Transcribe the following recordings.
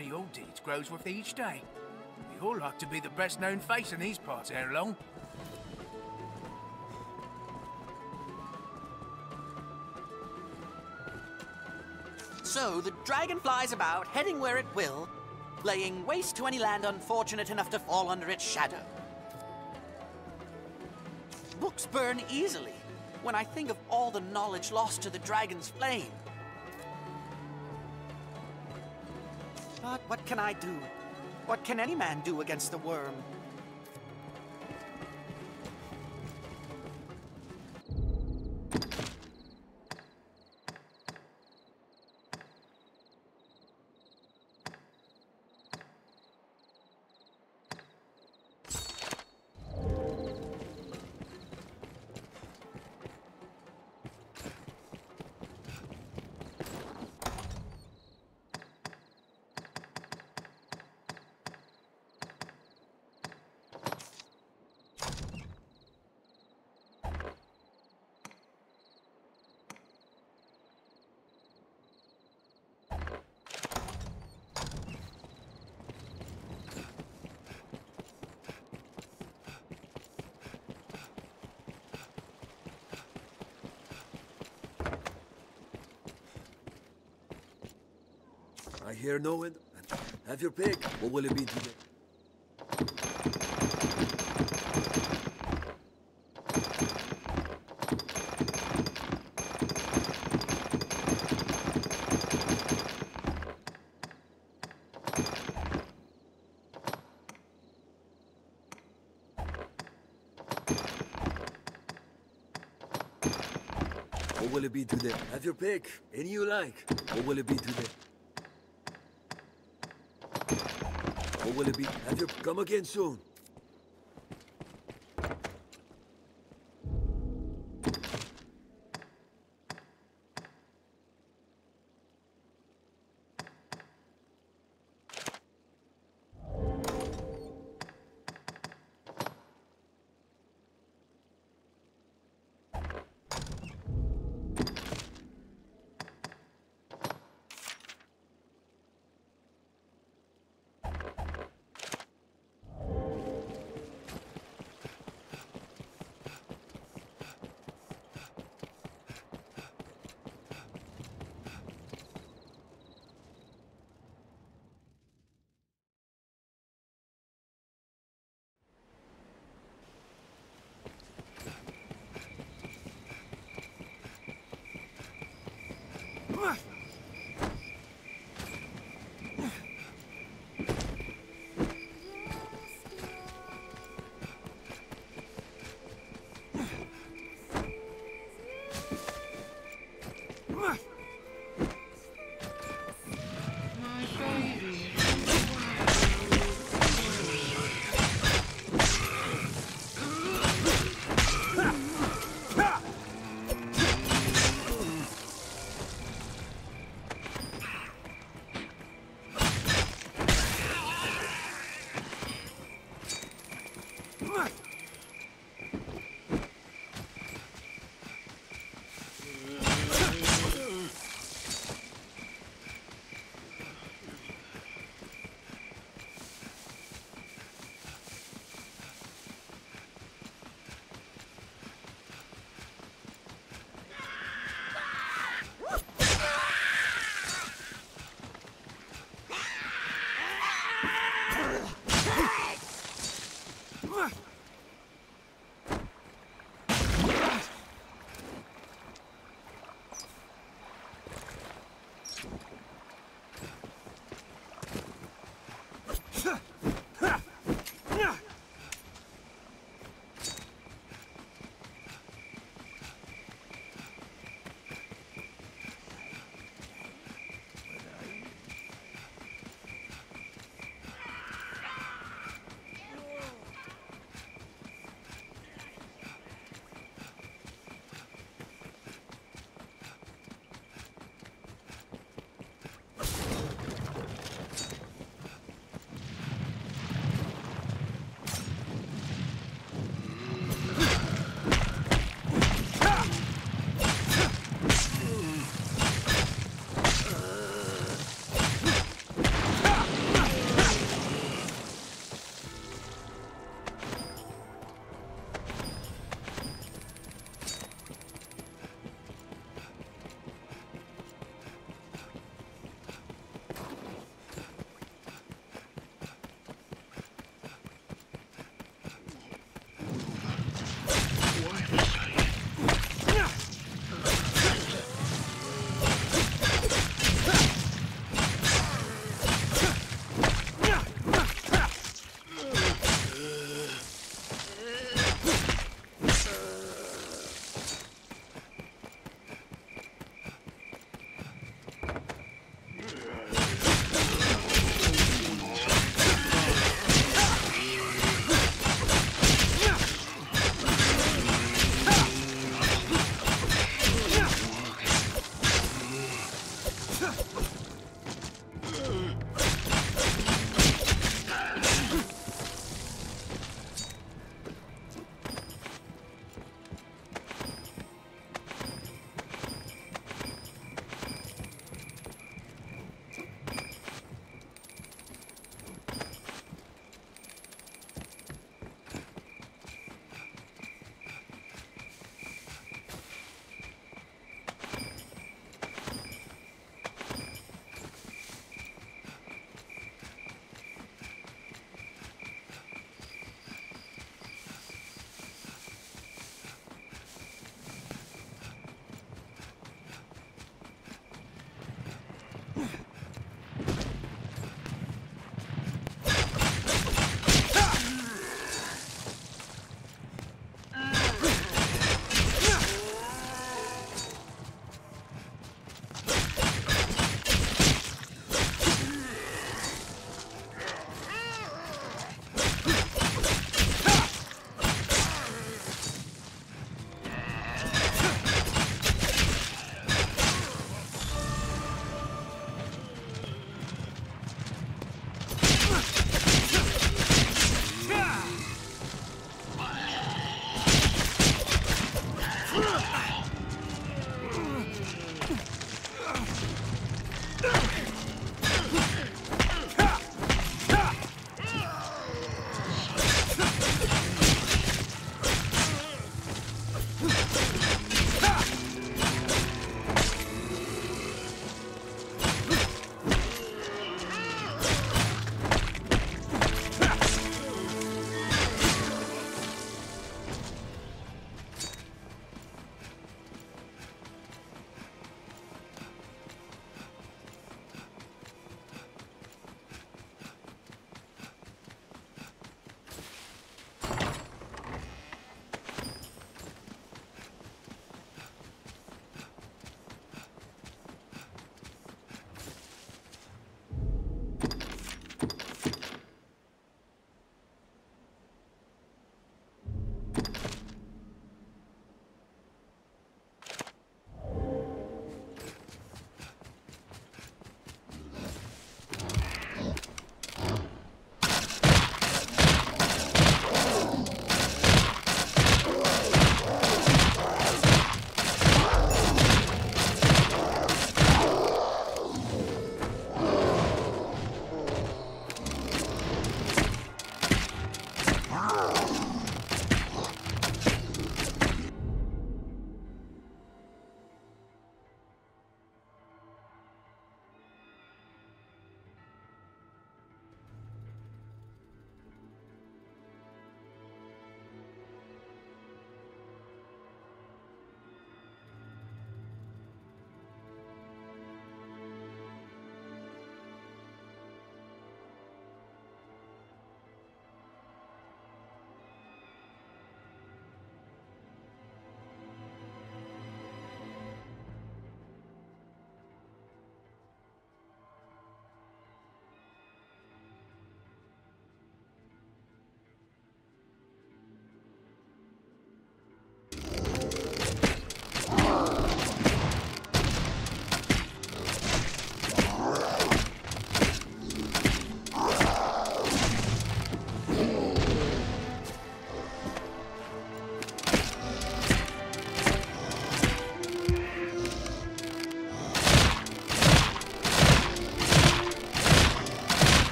Your deeds grows with each day. We all like to be the best known face in these parts ere long. So the dragon flies about, heading where it will, laying waste to any land unfortunate enough to fall under its shadow. Books burn easily when I think of all the knowledge lost to the dragon's flame. But what can I do? What can any man do against the worm? I hear no wind. Have your pick. What will it be today? What will it be today? Have your pick. Any you like. What will it be today? Have you come again soon.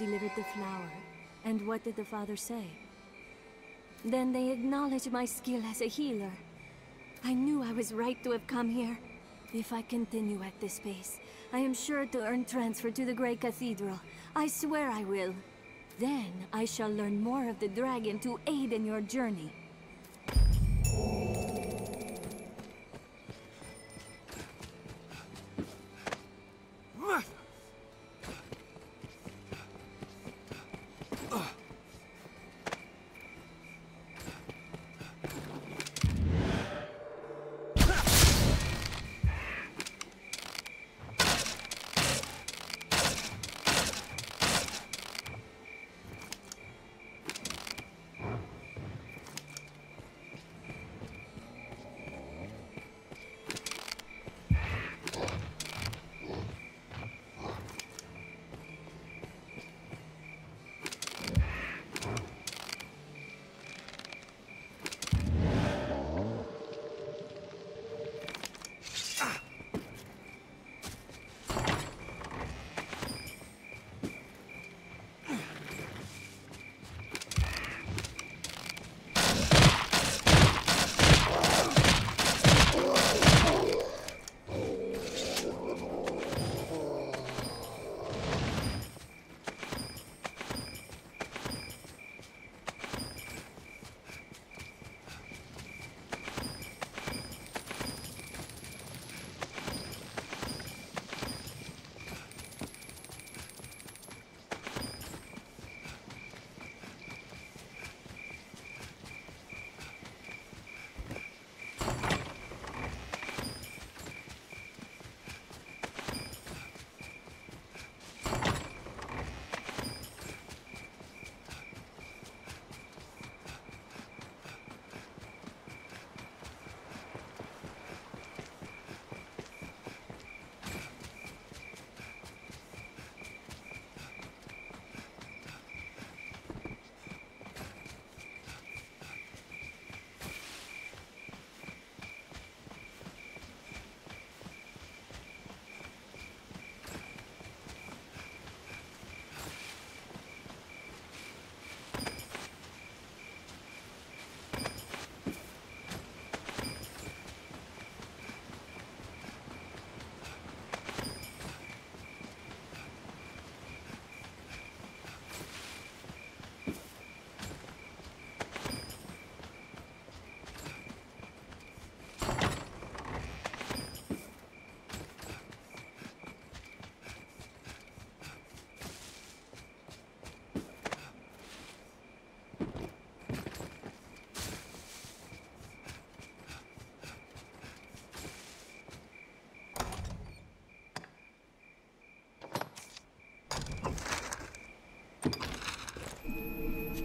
Delivered the flower. And what did the father say? Then they acknowledged my skill as a healer. I knew I was right to have come here. If I continue at this pace, I am sure to earn transfer to the Great Cathedral. I swear I will. Then I shall learn more of the dragon to aid in your journey.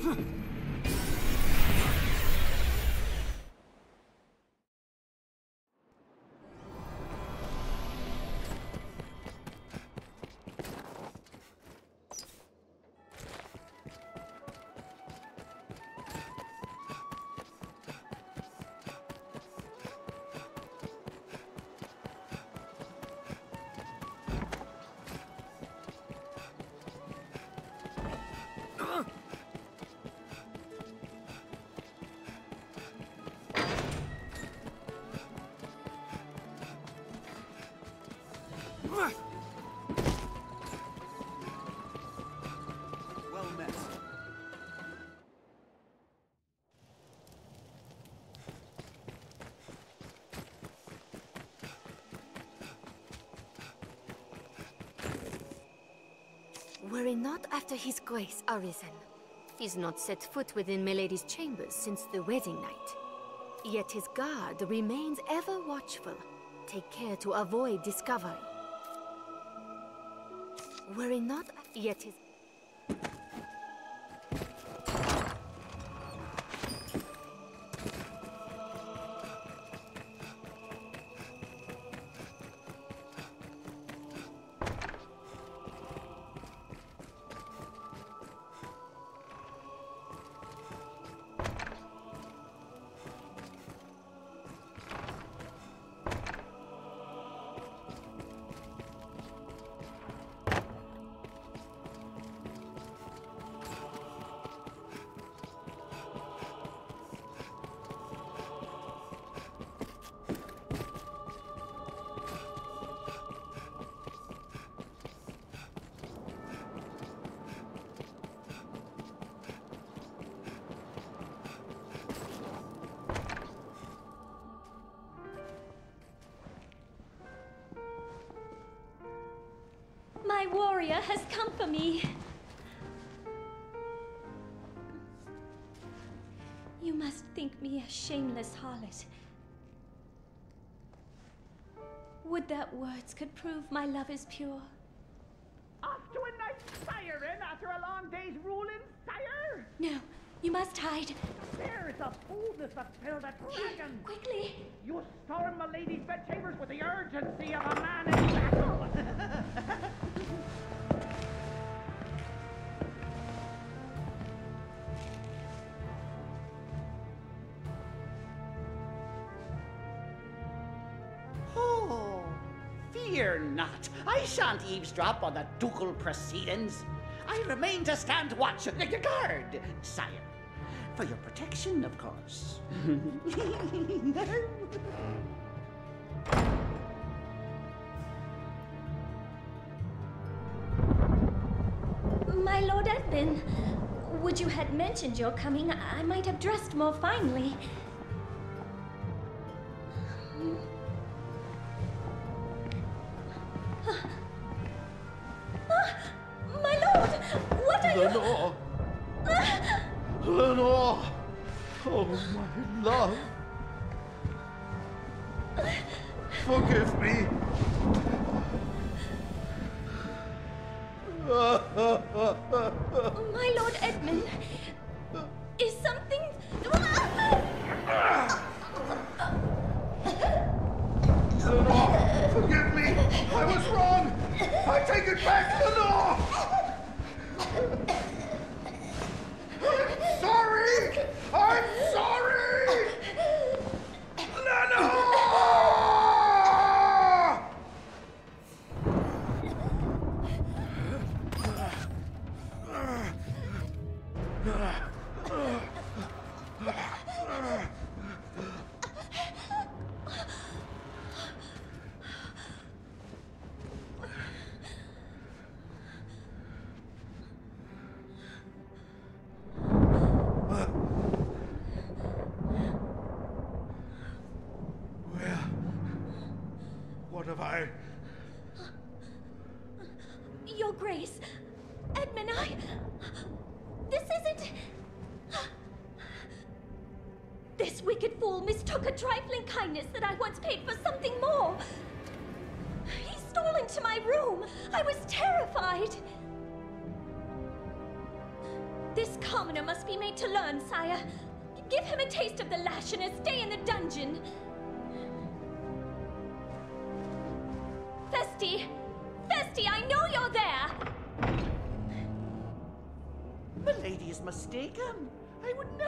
Met. Worry not after his grace arisen. He's not set foot within Milady's chambers since the wedding night. Yet his guard remains ever watchful. Take care to avoid discovery. Worry not, yet his... harlot. Would that words could prove my love is pure? Off to a nice firing after a long day's ruling, sire? No, you must hide. There's a boldness that filled a dragon. Quickly! You storm my lady's bedchambers with the urgency of a shan't eavesdrop on the ducal proceedings. I remain to stand watch, your guard, sire. For your protection, of course. My Lord Edmund, would you had mentioned your coming, I might have dressed more finely. Oh, my love!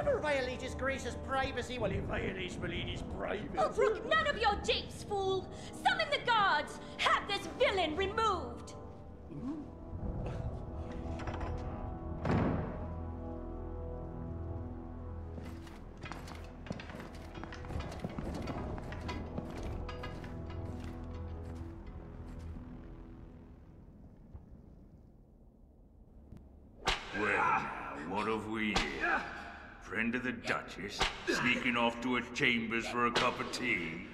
I would never violate his grace's privacy while he violates Milady's privacy. Oh, brook none of your japes, fool! Sneaking off to her chambers for a cup of tea?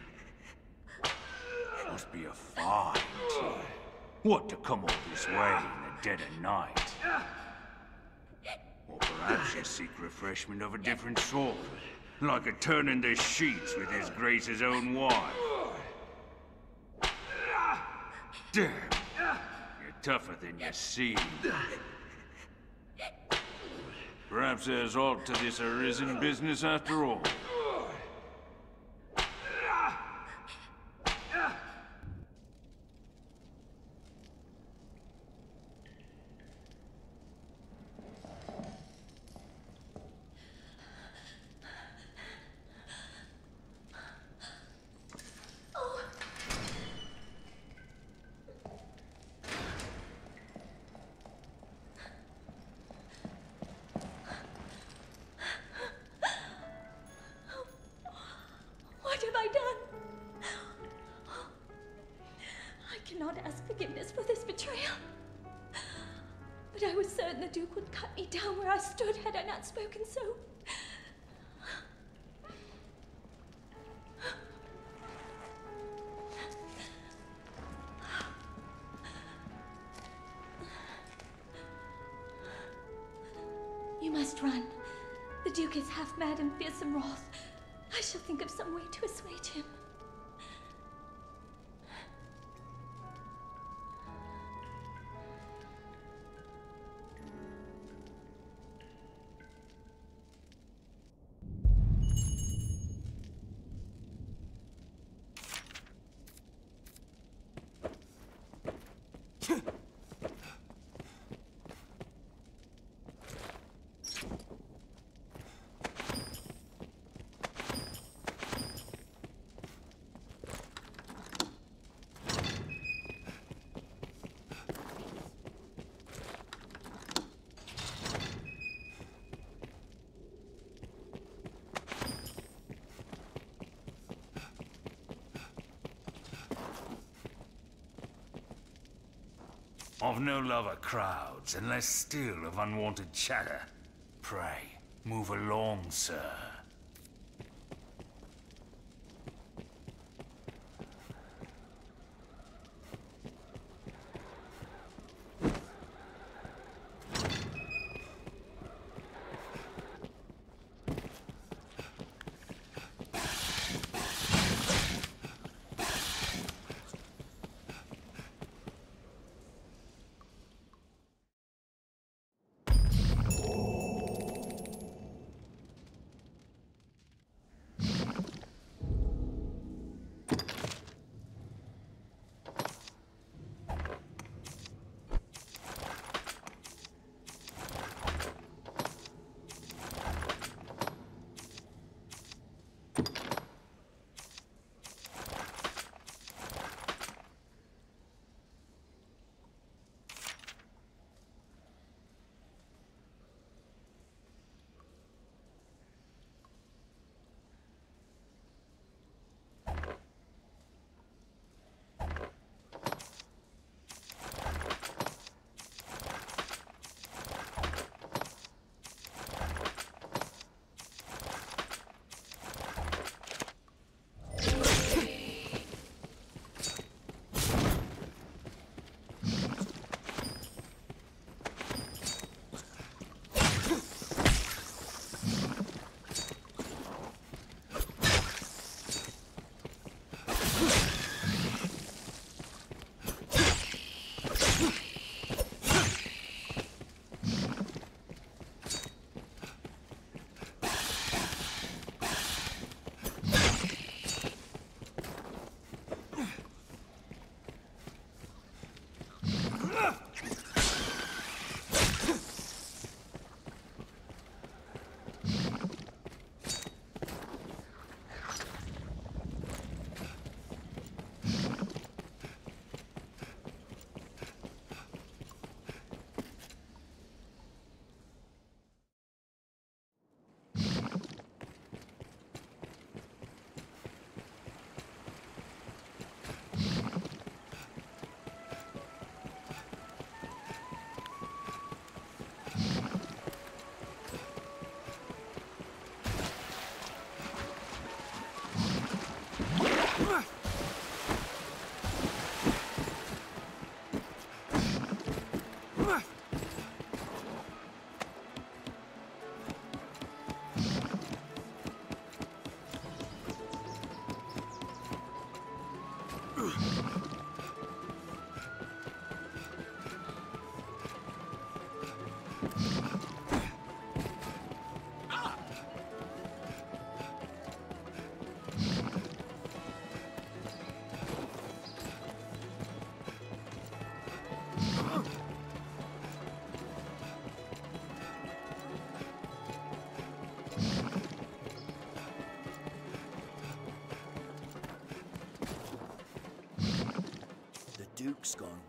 Must be a fine tea. What to come all this way in the dead of night? Or perhaps you seek refreshment of a different sort, like a turn in the sheets with His Grace's own wife. Damn, you're tougher than you seem. Perhaps there's aught to this arisen business after all. I've no love of crowds, and less still of unwanted chatter. Pray, move along, sir.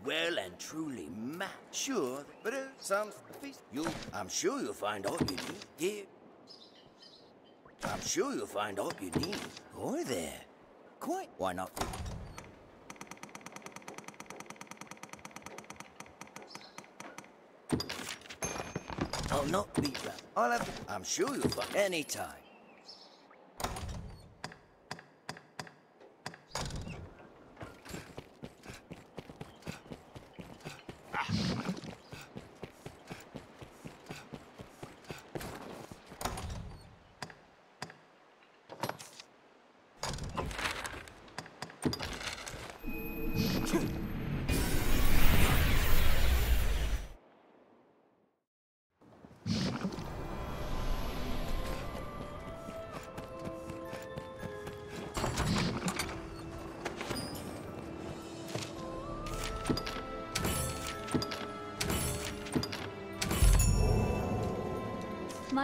Well and truly mad. Sure, but uh, some feast. You, I'm sure you'll find all you need here. I'm sure you'll find all you need. Or there. Quite. Why not? I'll not be right. I'll have. I'm sure you'll find any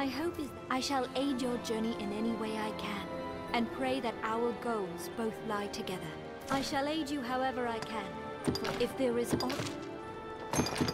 My hope is I shall aid your journey in any way I can, and pray that our goals both lie together. I shall aid you however I can, if there is aught...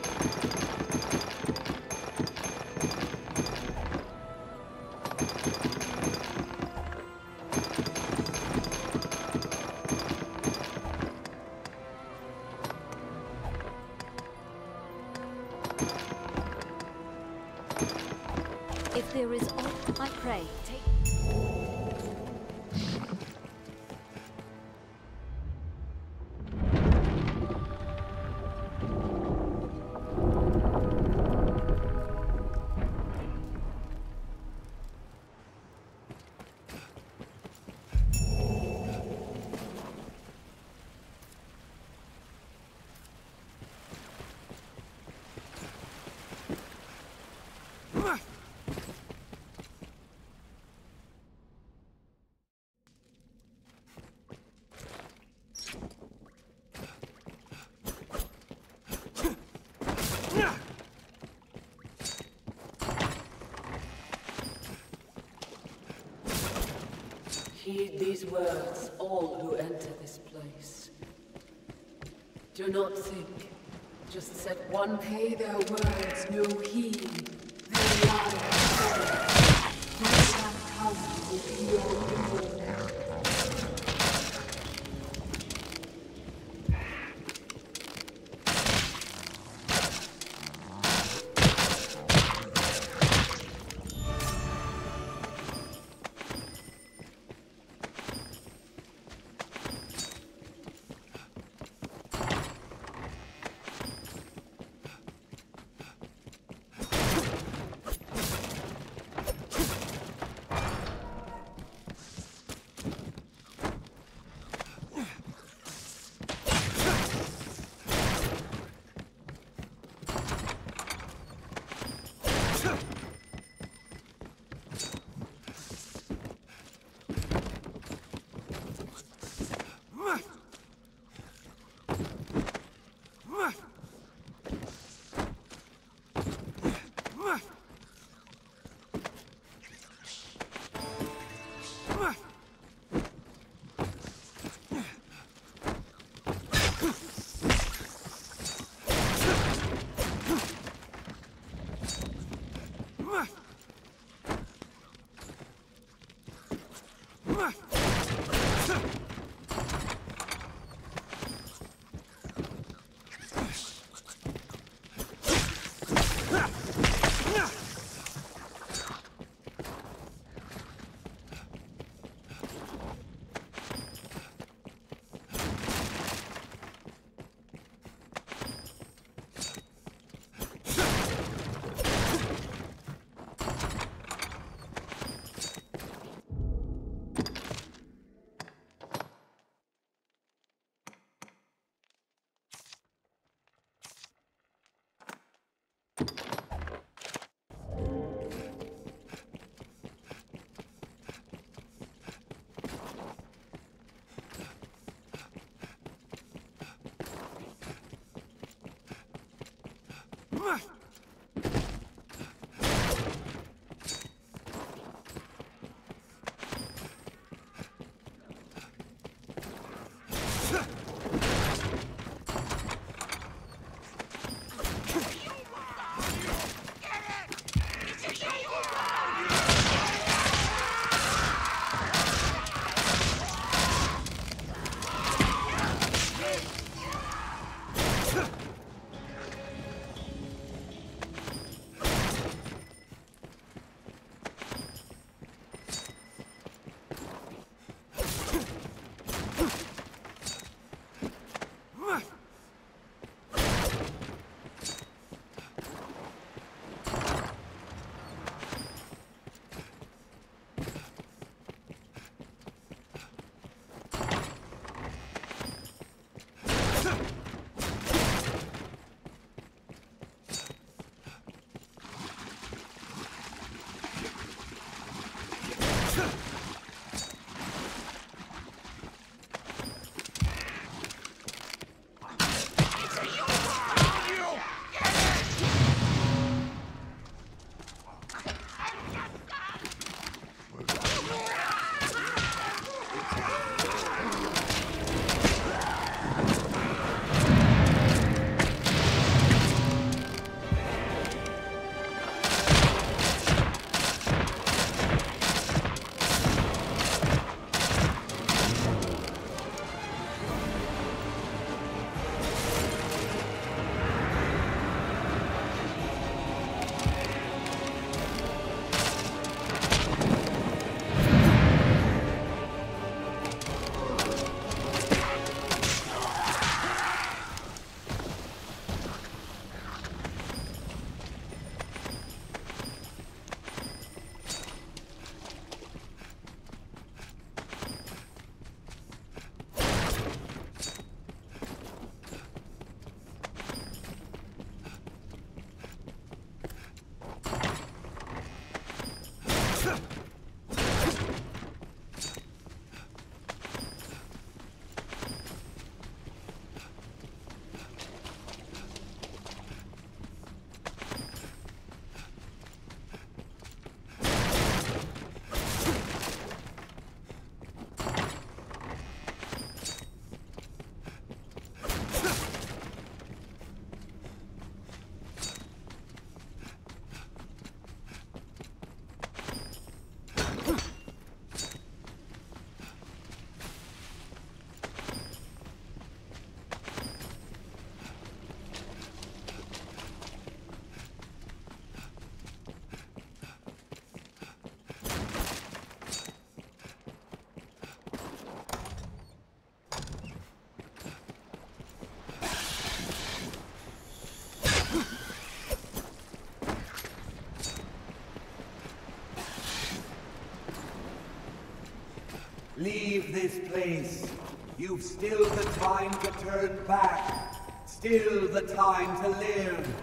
Heed these words, all who enter this place. Do not think. Just set one pay their words no heed. They lie. They shall come with your Thomas! Leave this place. You've still the time to turn back. Still the time to live.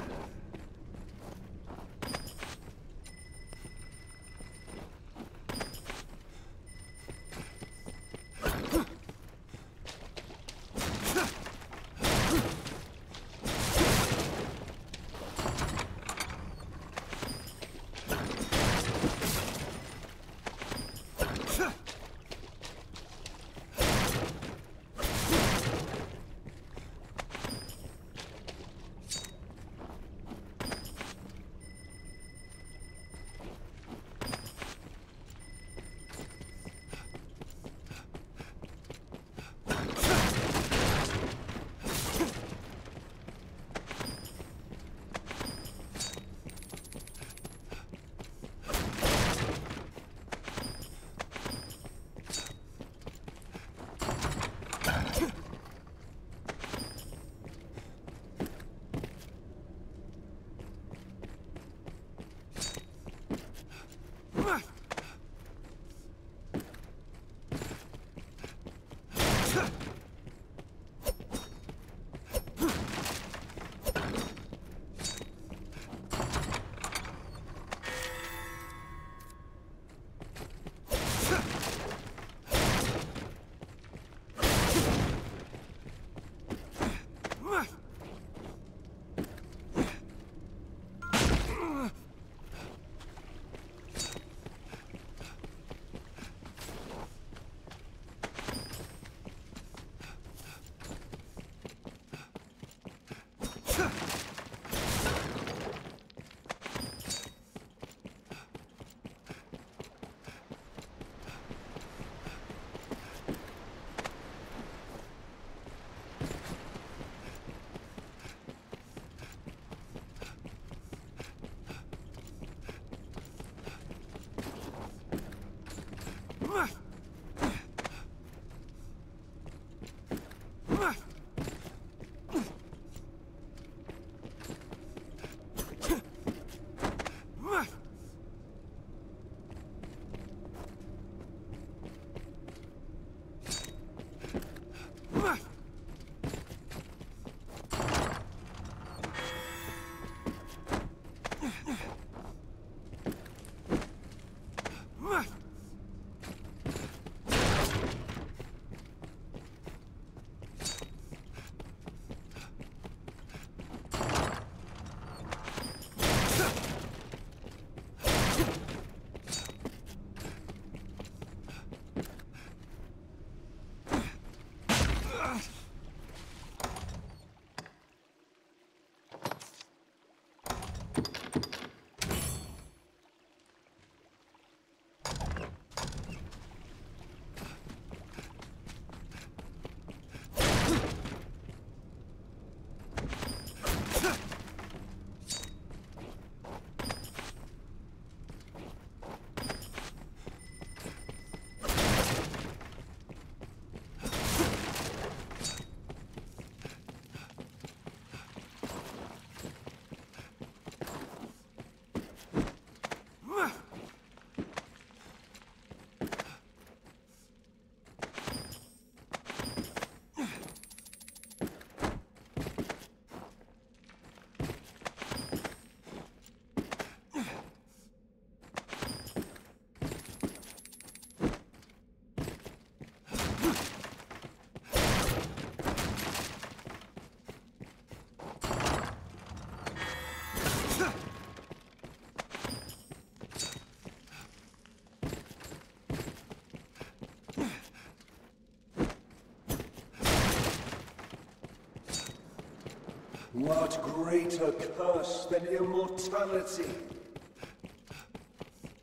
What greater curse than immortality?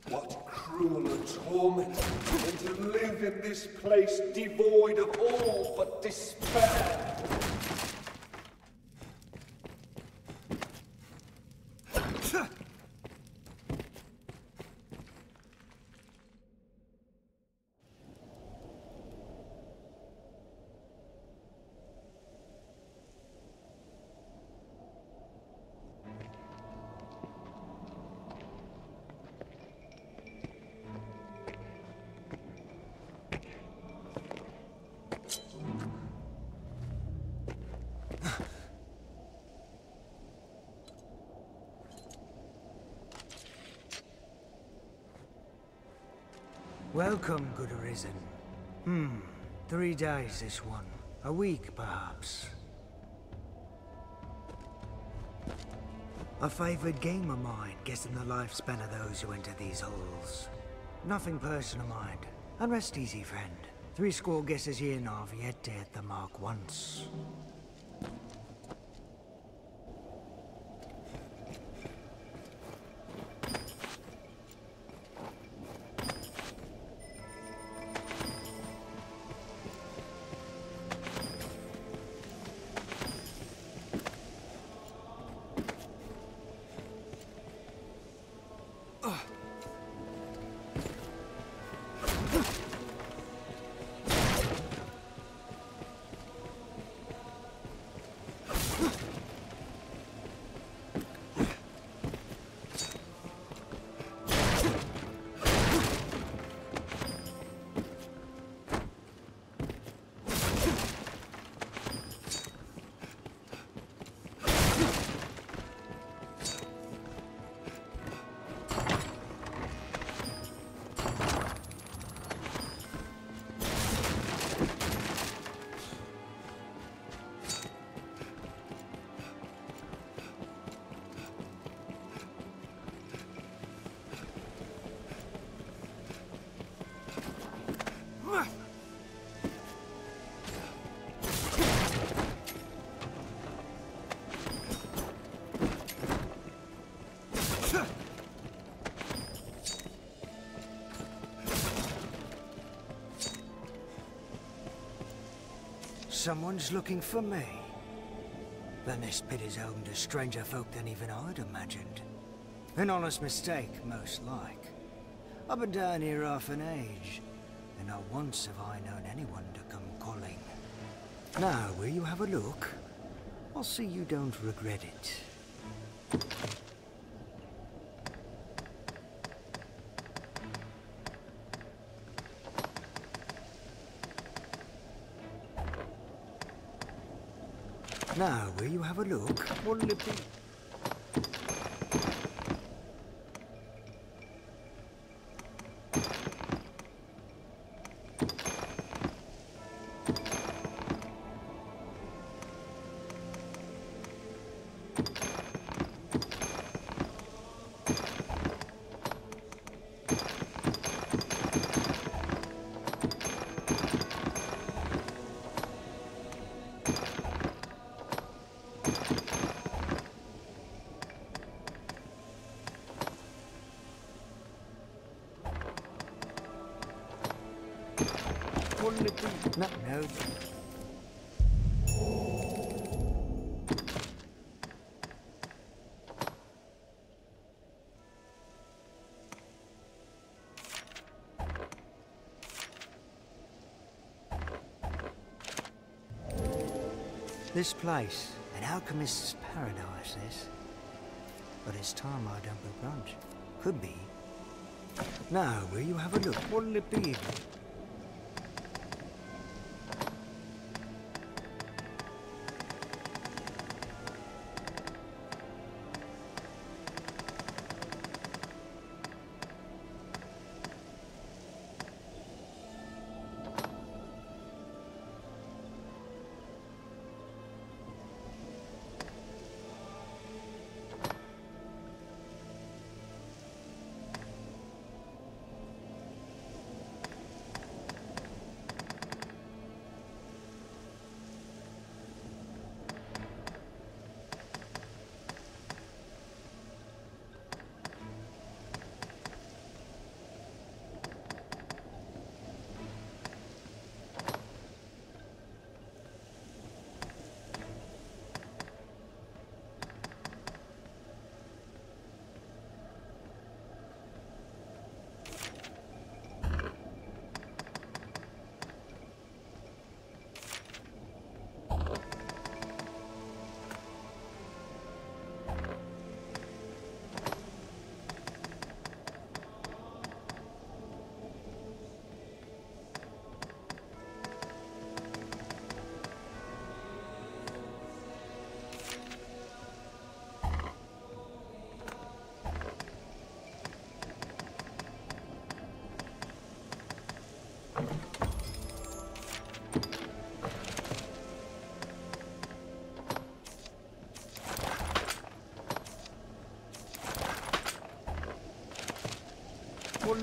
What crueler torment than to live in this place devoid of all but despair? Welcome, good Arisen. Hmm, three days this one. A week, perhaps. A favoured game of mine, guessing the lifespan of those who enter these halls. Nothing personal, mind. And rest easy, friend. Three score guesses here now have yet to hit the mark once. Someone's looking for me. Then this pit is home to stranger folk than even I'd imagined. An honest mistake, most like. I've been down here half an age, and not once have I known anyone to come calling. Now, will you have a look? I'll see you don't regret it. What'll No, no. This place, an alchemist's paradise, this. But it's time I don't begrudge. Could be. Now, will you have a look? What'll it be?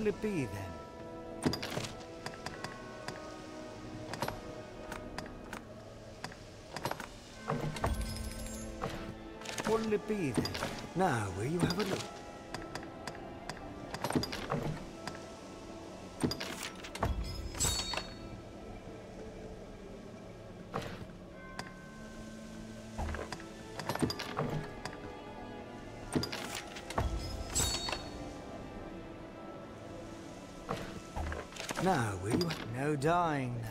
It be then? What'll it be then? Now, will you have a look? No dying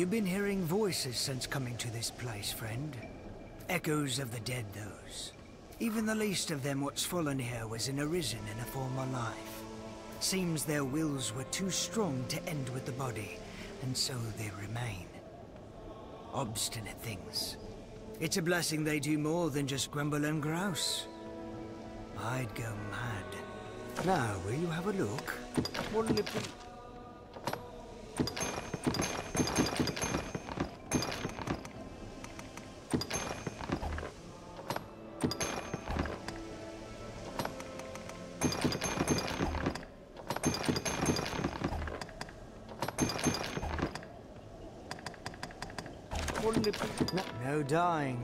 You've been hearing voices since coming to this place, friend. Echoes of the dead, those. Even the least of them what's fallen here was in arisen in a former life. Seems their wills were too strong to end with the body, and so they remain. Obstinate things. It's a blessing they do more than just grumble and grouse. I'd go mad. Now, will you have a look? What'll? Dying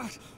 God!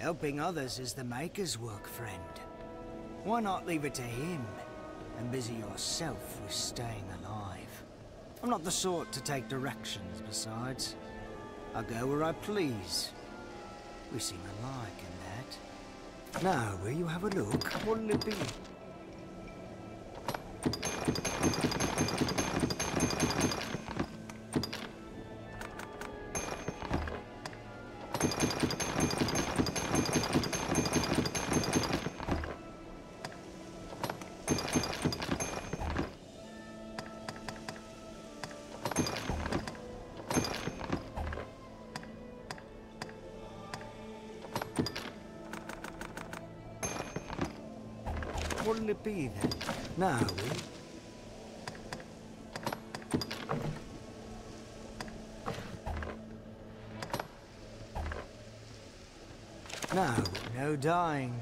Helping others is the Maker's work, friend. Why not leave it to him and busy yourself with staying alive? I'm not the sort to take directions, besides. I go where I please. We seem alike in that. Now, will you have a look? What'll it be? Dying.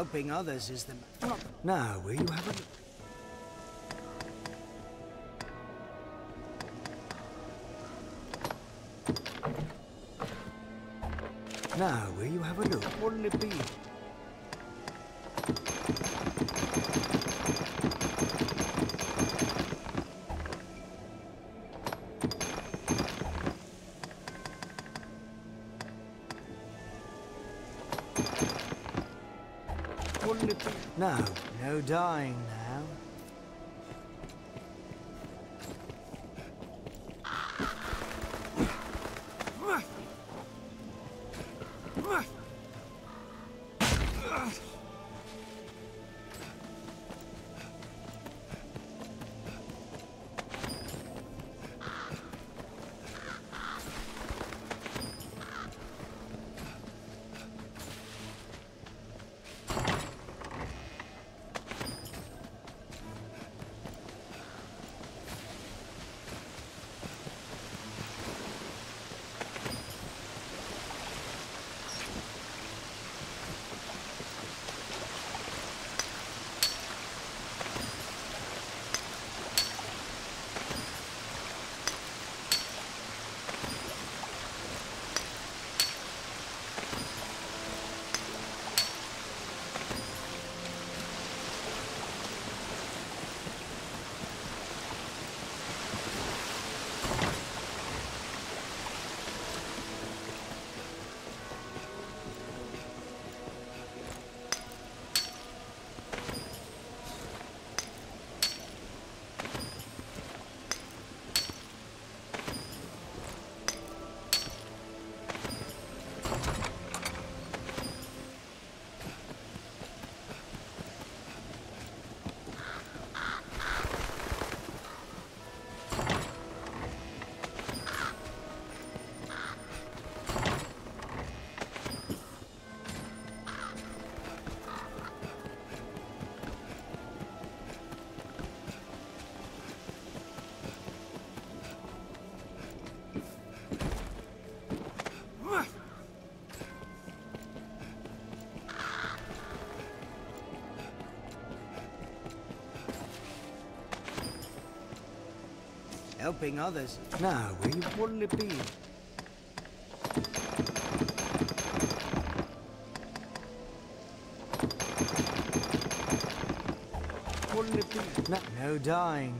Helping others is the... Now, will you have a... Now, will you have a look? What'll it be? No, no dying Helping others. Now, will you? What'll it be? No dying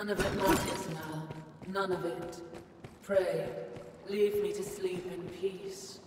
None of it matters now. None of it. Pray, leave me to sleep in peace.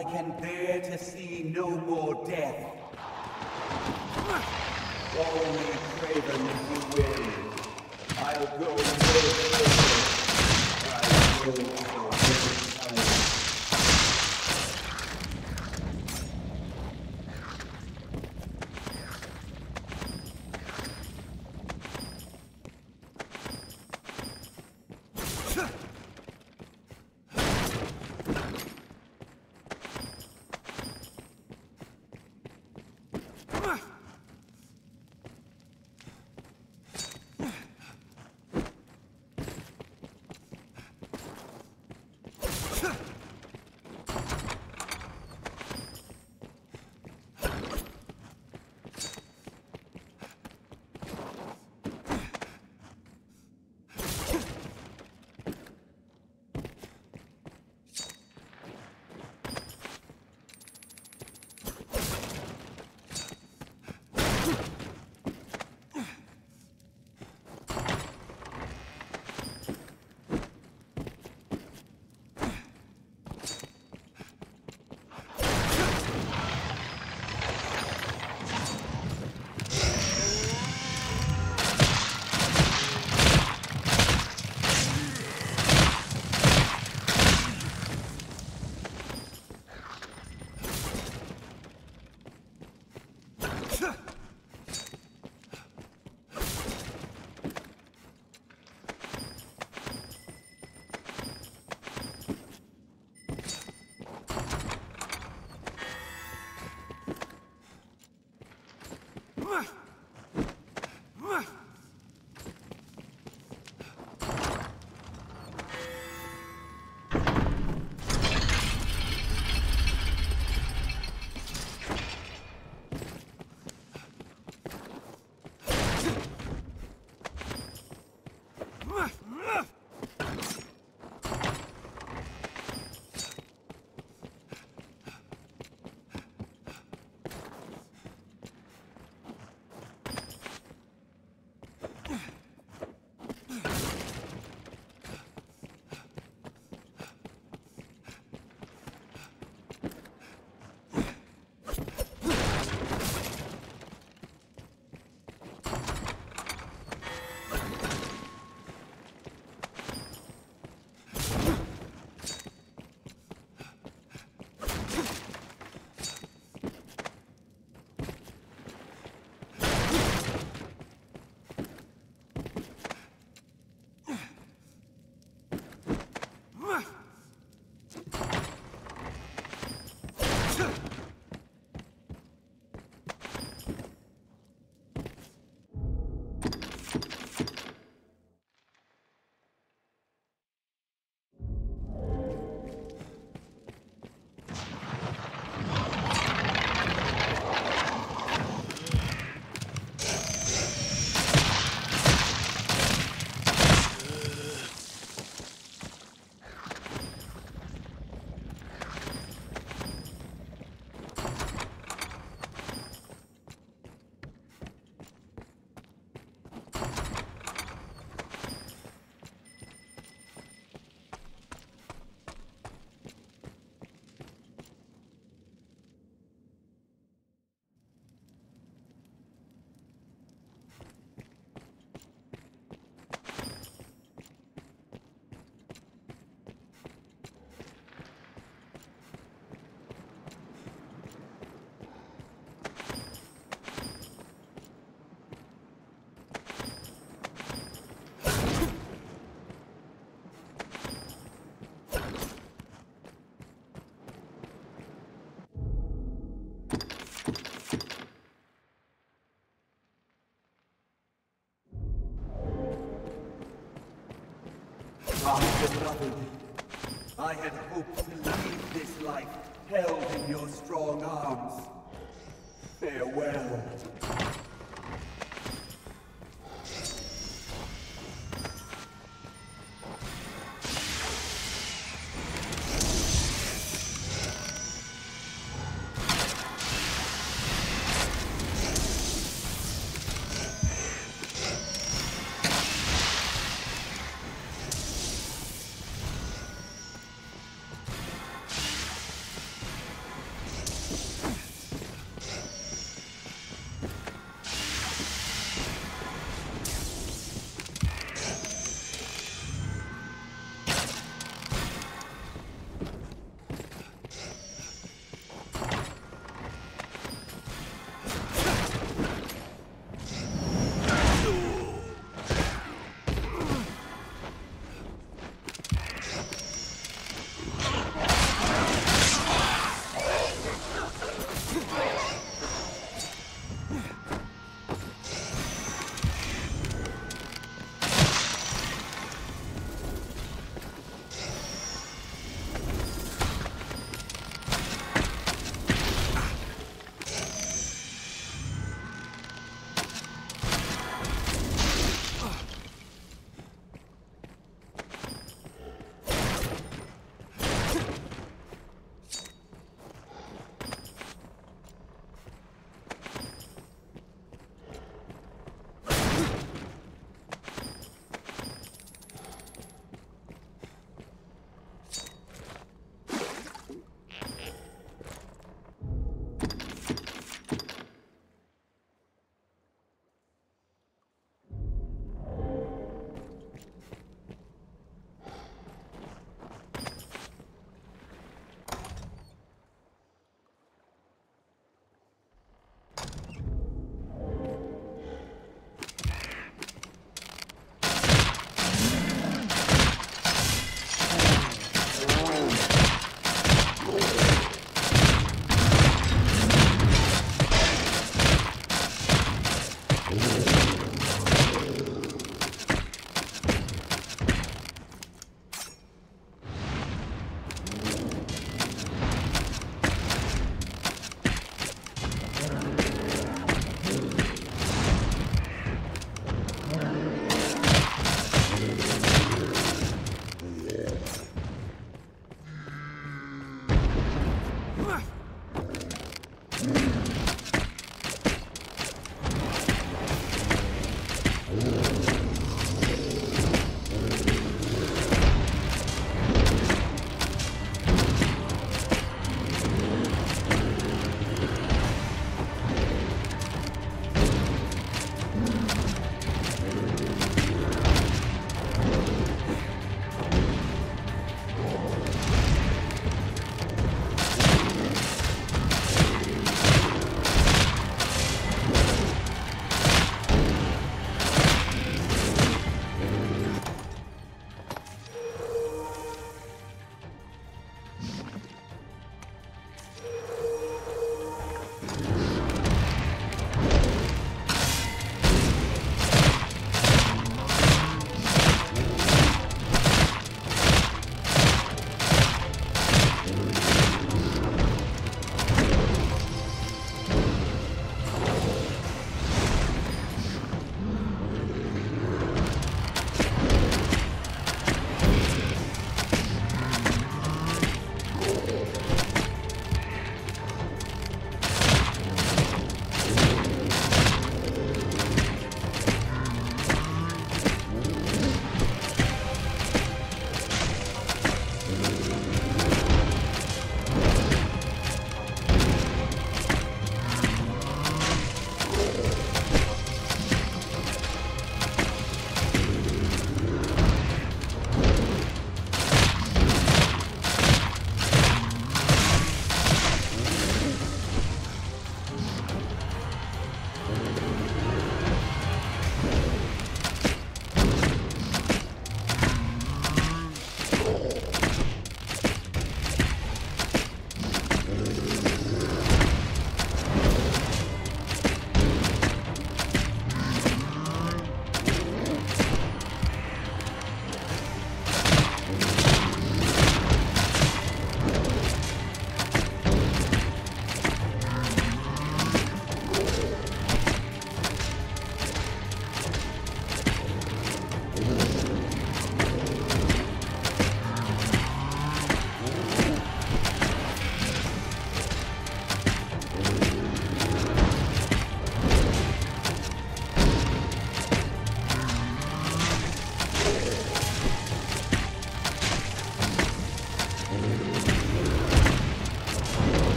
I can bear to see no more death. Call me craven if you will. I'll go no further. I'll go My beloved, I had hoped to leave this life held in your strong arms. Farewell.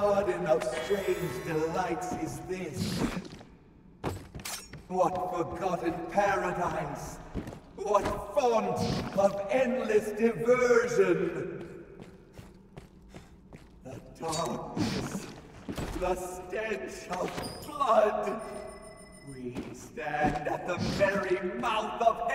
Garden of strange delights is this? What forgotten paradise? What font of endless diversion? The darkness, the stench of blood. We stand at the very mouth of